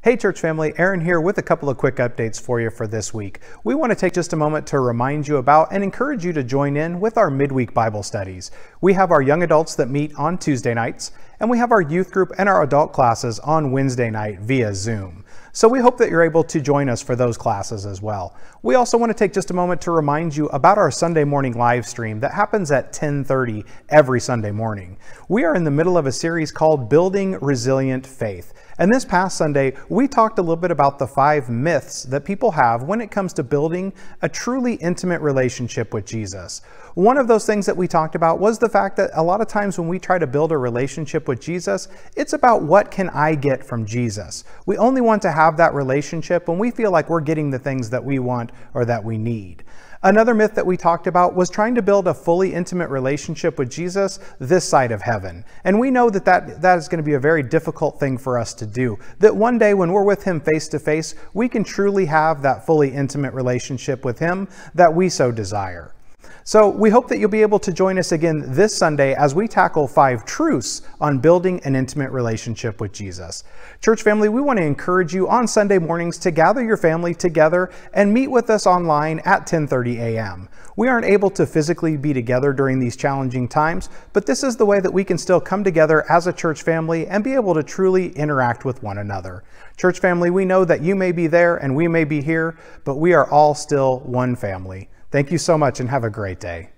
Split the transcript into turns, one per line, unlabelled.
Hey, church family, Aaron here with a couple of quick updates for you for this week. We want to take just a moment to remind you about and encourage you to join in with our midweek Bible studies. We have our young adults that meet on Tuesday nights, and we have our youth group and our adult classes on Wednesday night via Zoom. So we hope that you're able to join us for those classes as well. We also want to take just a moment to remind you about our Sunday morning live stream that happens at 10:30 every Sunday morning. We are in the middle of a series called Building Resilient Faith. And this past Sunday, we talked a little bit about the five myths that people have when it comes to building a truly intimate relationship with Jesus. One of those things that we talked about was the fact that a lot of times when we try to build a relationship with Jesus, it's about what can I get from Jesus. We only want to have that relationship when we feel like we're getting the things that we want or that we need. Another myth that we talked about was trying to build a fully intimate relationship with Jesus this side of heaven. And we know that that, that is going to be a very difficult thing for us to do. That one day when we're with Him face to face, we can truly have that fully intimate relationship with Him that we so desire. So we hope that you'll be able to join us again this Sunday as we tackle five truths on building an intimate relationship with Jesus. Church family, we want to encourage you on Sunday mornings to gather your family together and meet with us online at 10:30 a.m. We aren't able to physically be together during these challenging times, but this is the way that we can still come together as a church family and be able to truly interact with one another. Church family, we know that you may be there and we may be here, but we are all still one family. Thank you so much and have a great day.